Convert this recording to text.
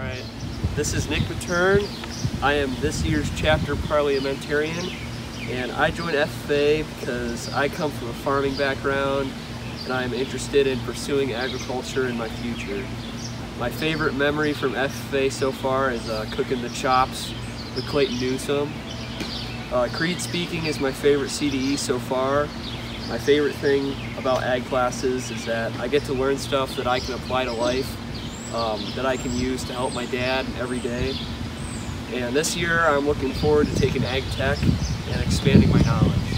Alright, this is Nick Mattern. I am this year's chapter parliamentarian and I joined FFA because I come from a farming background and I am interested in pursuing agriculture in my future. My favorite memory from FFA so far is uh, cooking the chops with Clayton Newsome. Uh, Creed speaking is my favorite CDE so far. My favorite thing about ag classes is that I get to learn stuff that I can apply to life, um, that I can use to help my dad every day. And this year I'm looking forward to taking ag tech and expanding my knowledge.